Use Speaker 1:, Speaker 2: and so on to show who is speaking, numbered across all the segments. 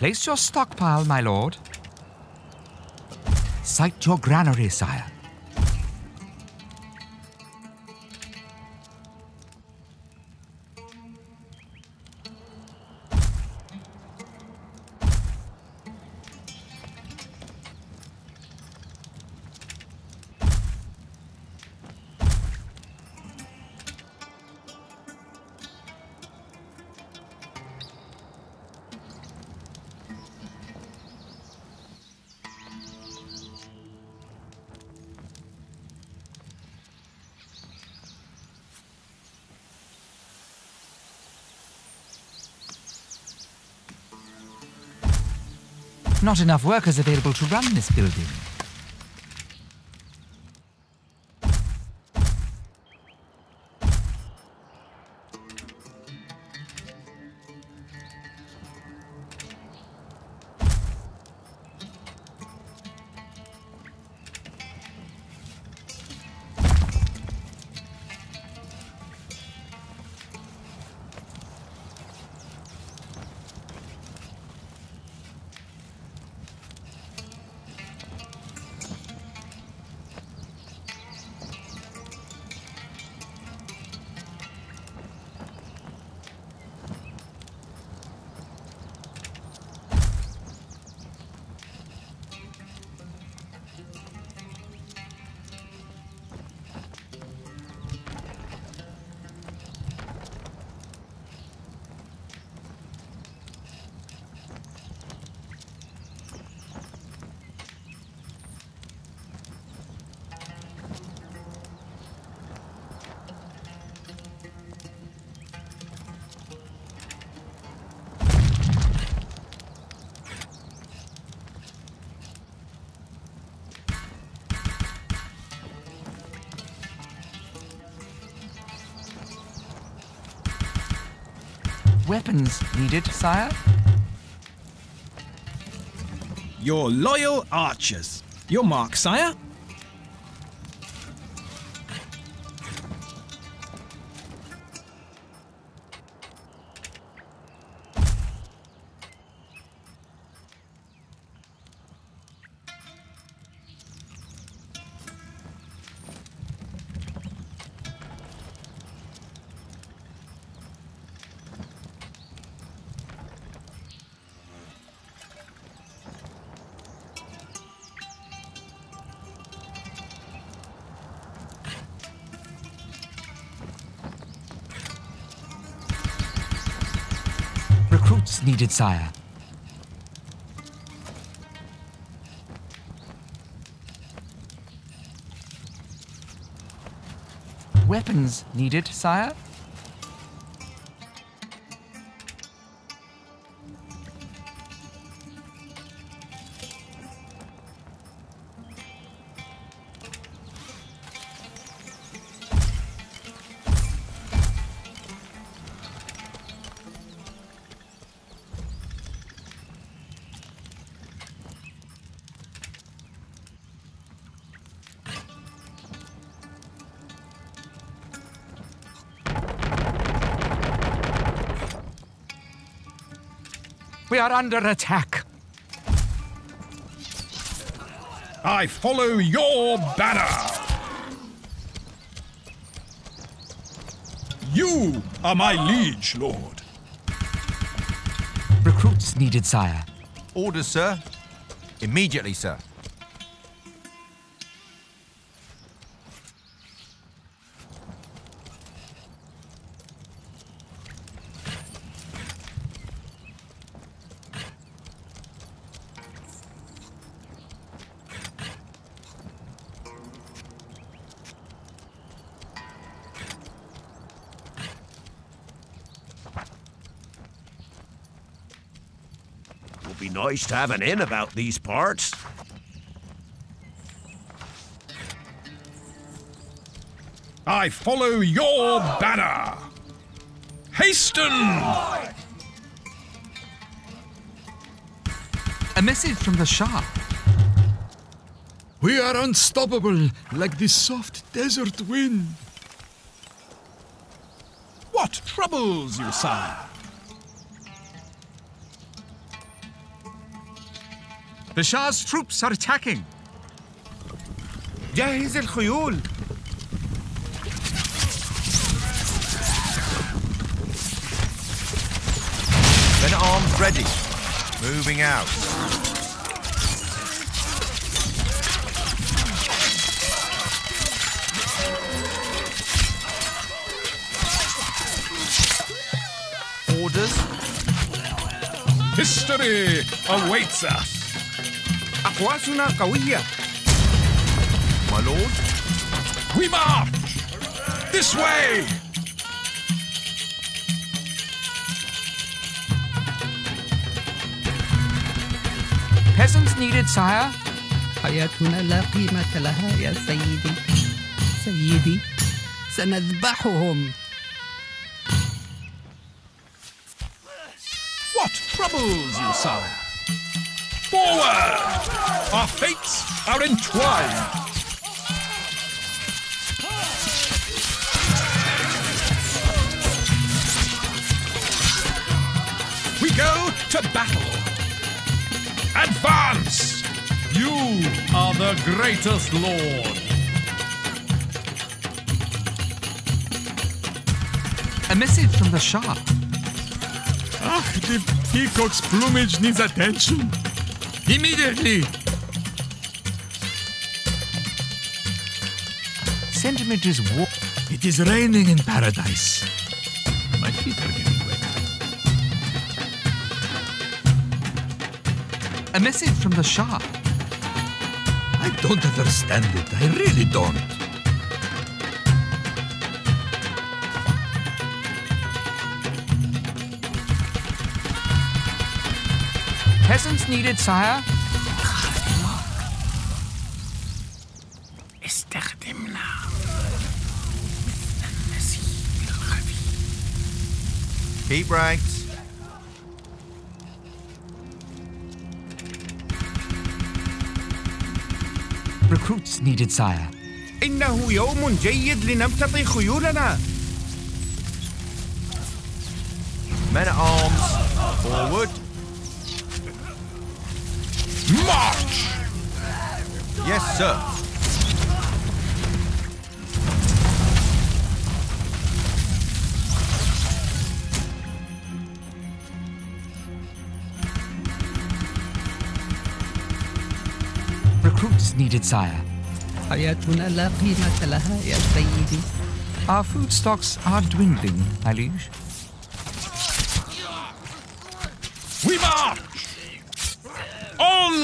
Speaker 1: Place your stockpile, my lord. Site your granary, sire. Not enough workers available to run this building. Weapons needed, sire?
Speaker 2: Your loyal archers. Your mark, sire?
Speaker 1: Needed, sire. Weapons needed, sire? Are under attack.
Speaker 2: I follow your banner. You are my liege, lord.
Speaker 1: Recruits needed, sire.
Speaker 3: Orders, sir. Immediately, sir.
Speaker 4: Be nice to have an inn about these parts.
Speaker 2: I follow your banner. Hasten!
Speaker 1: A message from the Shah.
Speaker 5: We are unstoppable like the soft desert wind.
Speaker 2: What troubles you, sire?
Speaker 3: The Shah's troops are attacking.
Speaker 4: جهز الخيول
Speaker 3: Men at arms ready. Moving out. Orders.
Speaker 2: History awaits us.
Speaker 4: أقواسنا قوية
Speaker 3: My lord.
Speaker 2: We march! This way!
Speaker 1: Peasants needed, sire.
Speaker 6: حياتنا لا قيمة لها يا سيدي سيدي سنذبحهم
Speaker 2: What troubles you, sire? Forward! Our fates are entwined. We go to battle. Advance! You are the greatest lord.
Speaker 1: A message from the Shah.
Speaker 5: Ah, the peacock's plumage needs attention. Immediately.
Speaker 1: Centimeters war.
Speaker 5: It is raining in paradise. My feet are getting wet.
Speaker 1: A message from the Shah.
Speaker 5: I don't understand it. I really don't.
Speaker 1: Peasants needed, sire.
Speaker 6: استخدمنا
Speaker 3: Keep ranks.
Speaker 1: Recruits needed, sire.
Speaker 4: إنه يوم جيد لنمتطي خيولنا
Speaker 3: Men at arms. Forward.
Speaker 2: March!
Speaker 3: Yes, sir.
Speaker 1: Recruits needed, sire. Our food stocks are dwindling, my.
Speaker 2: We march!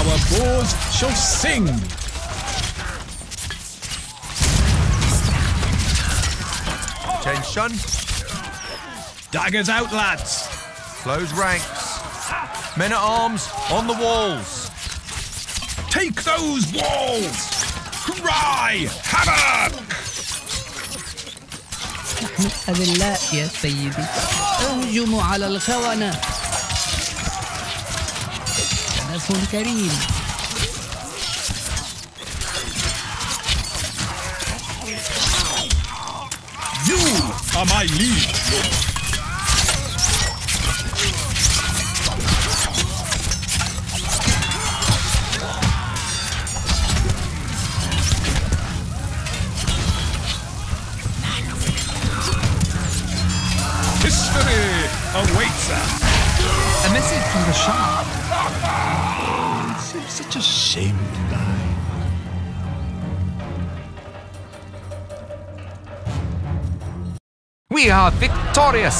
Speaker 2: Our bows shall sing.
Speaker 3: Attention.
Speaker 2: Daggers out, lads.
Speaker 3: Close ranks. Men at arms on the walls.
Speaker 2: Take those walls! Cry havoc!
Speaker 6: نحن أذلاء يا سيدي اهجموا على الخونة that's what.
Speaker 2: You are my lead. History awaits us.
Speaker 1: A message from the Shah.
Speaker 5: Such a shame to die.
Speaker 1: We are victorious.